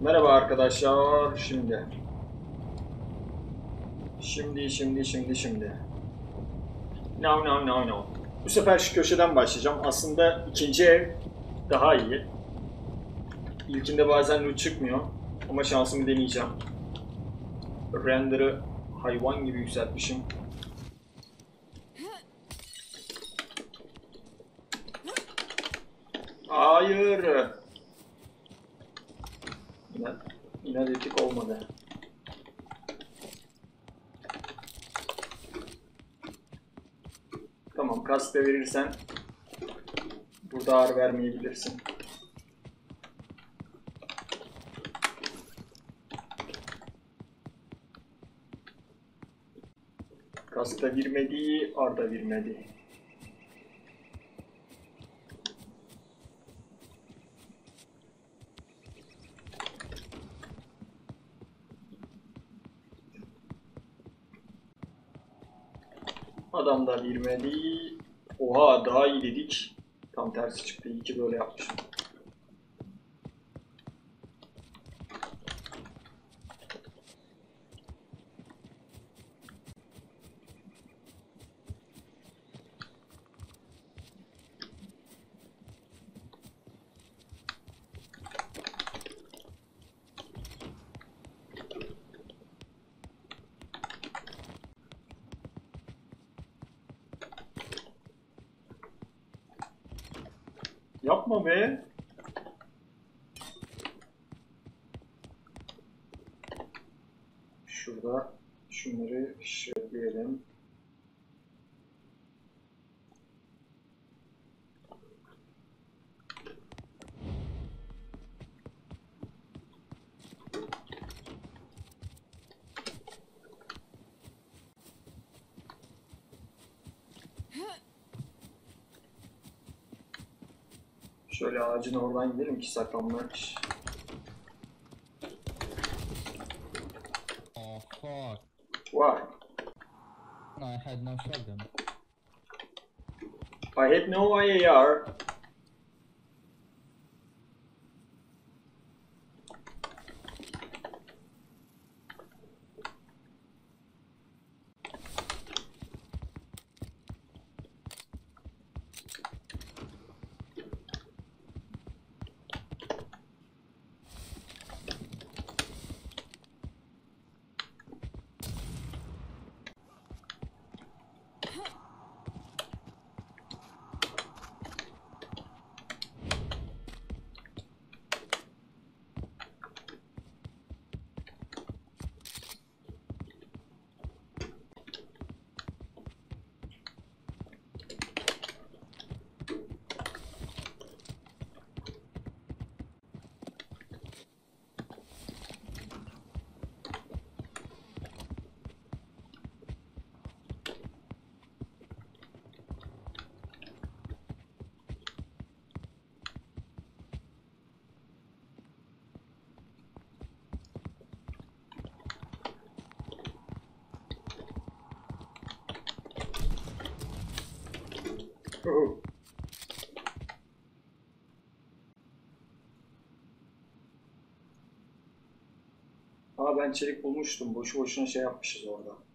Merhaba arkadaşlar. Şimdi. Şimdi, şimdi, şimdi, şimdi. No, no, no, no. Bu sefer şu köşeden başlayacağım. Aslında ikinci ev daha iyi. İlkinde bazen loot çıkmıyor. Ama şansımı deneyeceğim. Render'ı hayvan gibi yükseltmişim. Hayır. Yine, yine etik olmadı. Tamam, kask da verirsen burada ağır vermeyebilirsin. Kask da girmedi, Arda girmedi. Adam da girmedi. Oha daha iyi dedik. Tam tersi çıktı. İyi ki böyle yapmışım. Yapma be. Şöyle ağacın oradan gidelim ki saklanmak. Oh fuck. Why? I had no shotgun. I had no IAR. Aa ben çelik bulmuştum. Boşu boşuna şey yapmışız orada.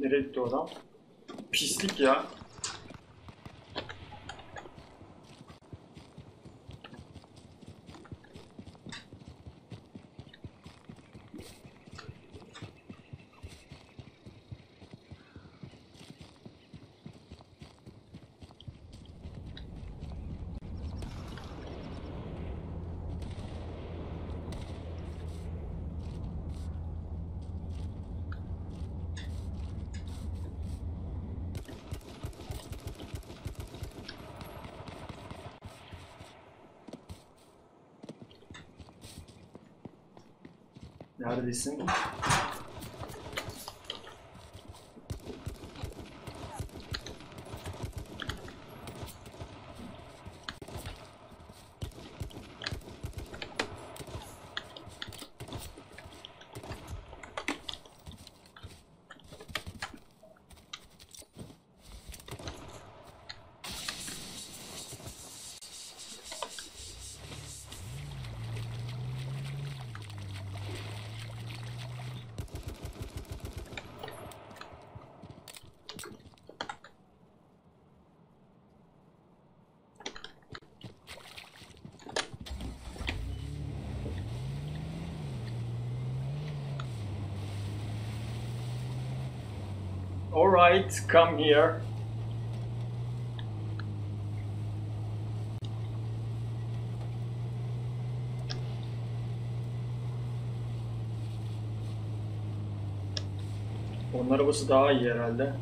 Nereye gitti o? Pislik ya. Neredesin? Alright, come here. Onun arabası daha iyi herhalde.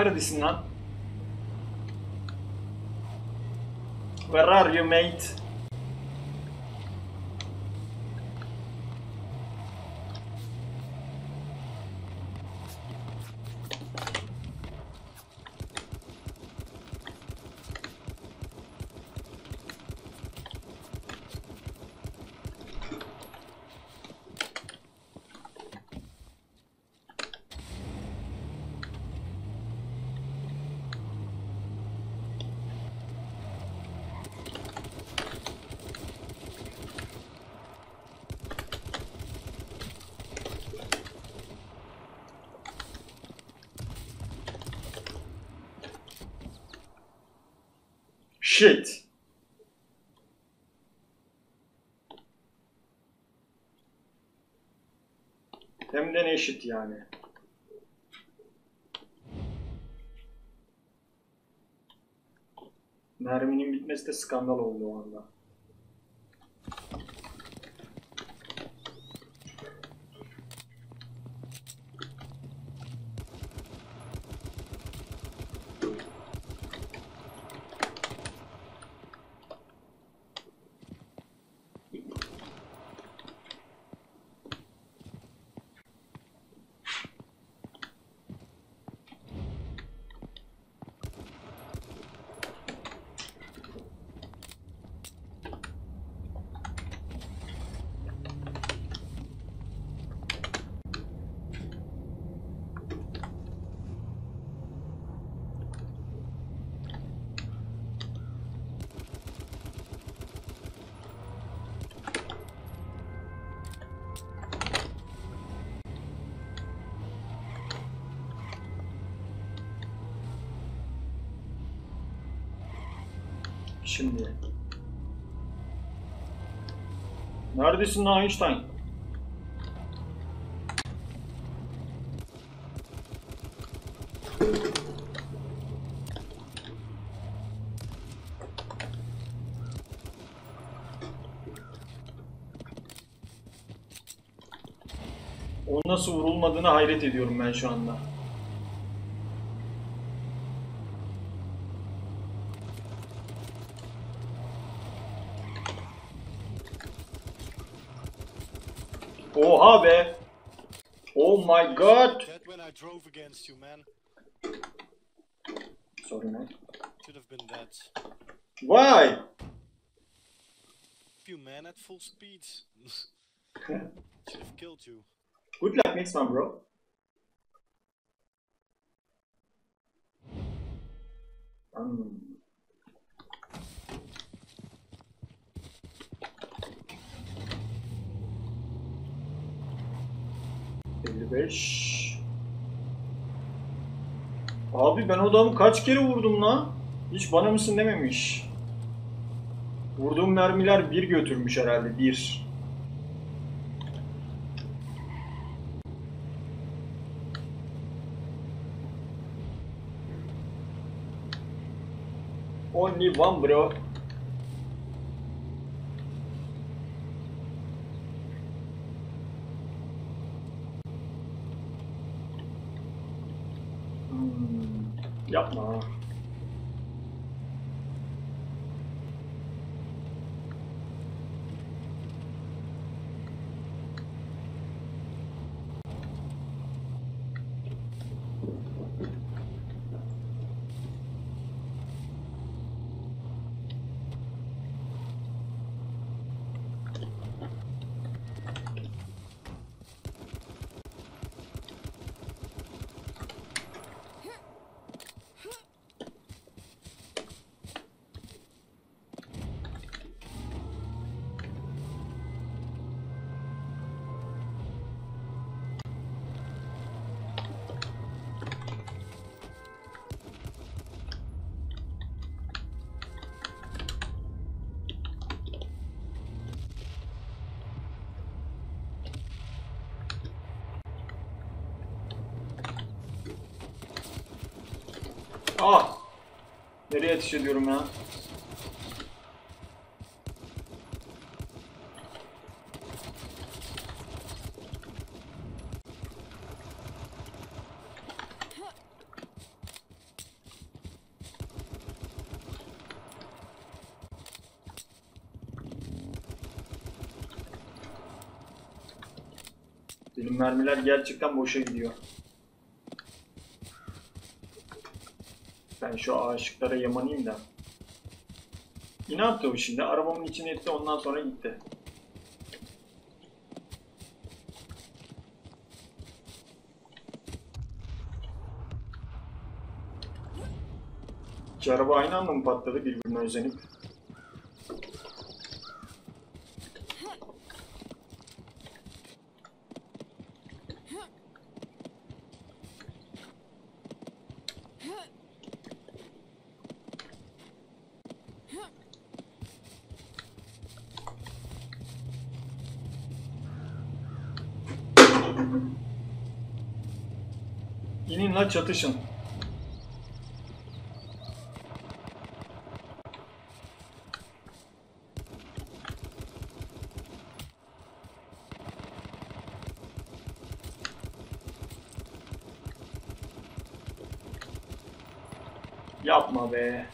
Neredesin lan? Where are you mate? Shit. Hem de ne eşit yani. Merminin bitmesi de skandal oldu o anda. Şimdi. Neredesin lan Einstein? O nasıl vurulmadığına hayret ediyorum ben şu anda. Oha be. Oh my god. That when I drove against you, man. Sorry, man. Should have been that. Why? You man at full speed. Should have killed you. Good luck next time, bro. Um. 55. Abi ben odamı kaç kere vurdum lan? Hiç bana mısın dememiş. Vurduğum mermiler bir götürmüş herhalde bir. Only one bro. Yapma. Ah! Nereye ateş ediyorum ya? Benim mermiler gerçekten boşa gidiyor. Ben şu aşıklara yamanayım da. Ne yaptı şimdi? Arabamın içine etti ondan sonra gitti. Araba aynı anda mı patladı birbirine özenip? Çatışın. Yapma be.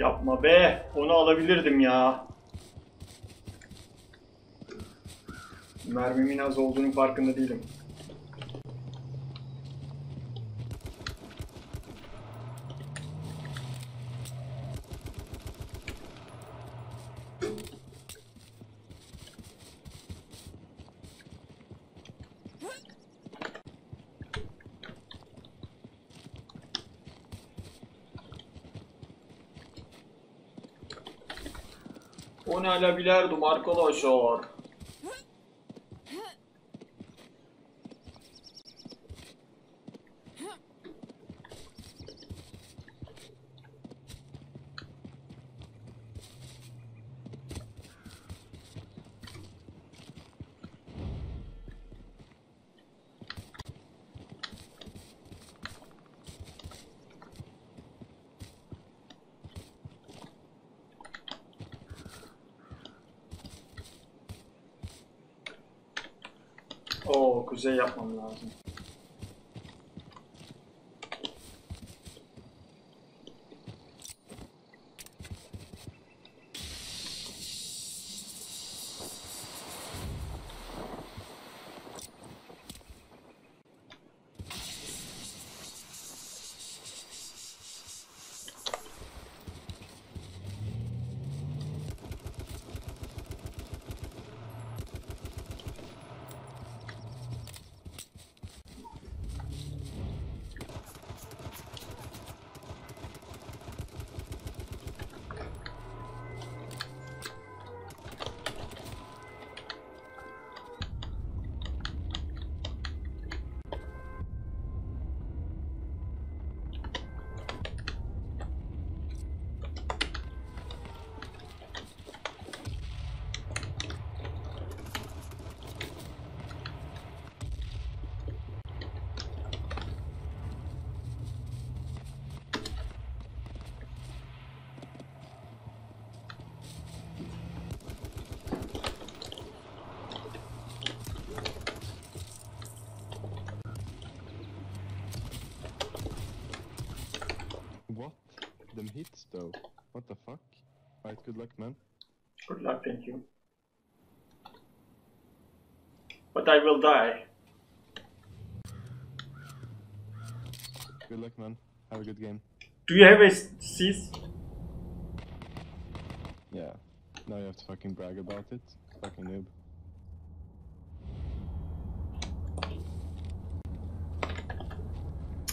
Yapma be. Onu alabilirdim ya. Mermimin az olduğunun farkında değilim. Onu alabilirdim arkadaşlar. Though? What the fuck? Alright, good luck man. Good luck, thank you. But I will die. Good luck man. Have a good game. Do you have a cease? Yeah. Now you have to fucking brag about it. Fucking noob.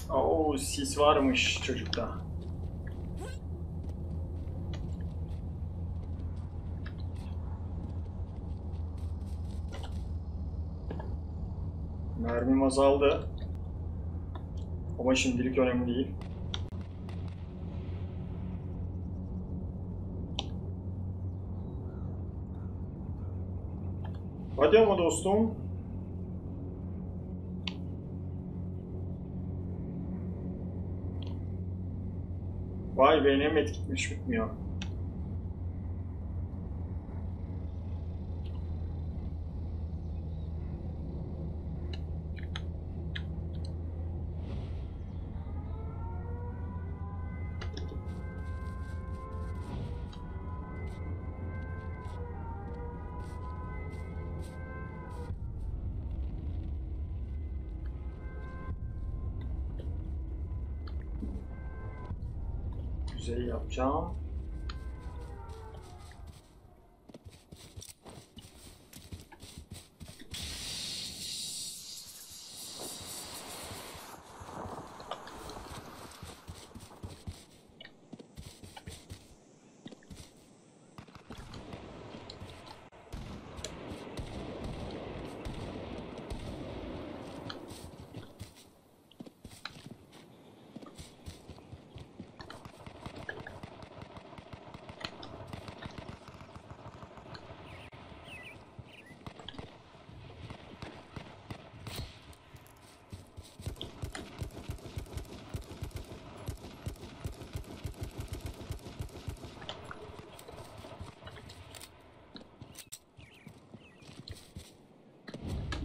Oo sis varmış çocukta. Mermim azaldı. Ama şimdilik önemli değil. Hadi ama dostum. Vay be ne metkitmiş bitmiyor.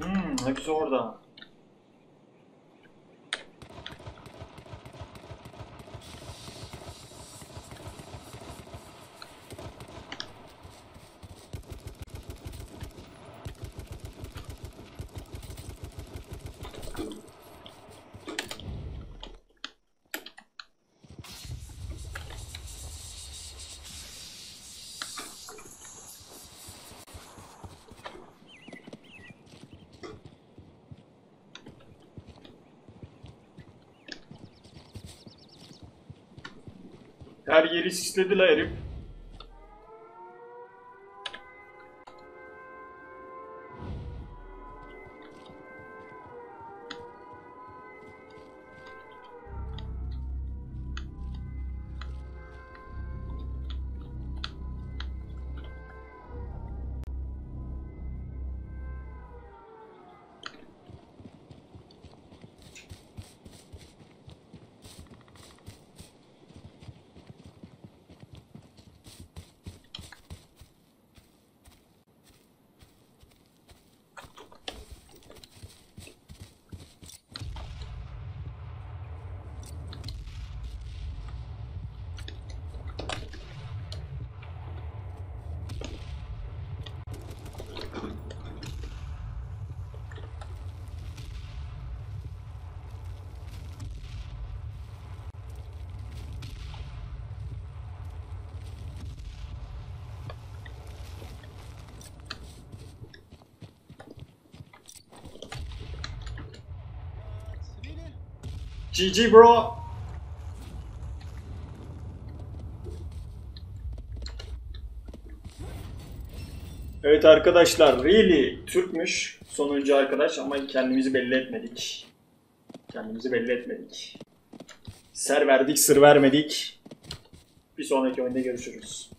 Hmm, hepsi orada. Yeri sislediler herif. GG bro. Evet arkadaşlar really Türkmüş sonuncu arkadaş ama kendimizi belli etmedik. Kendimizi belli etmedik. Ser verdik sır vermedik. Bir sonraki oyunda görüşürüz.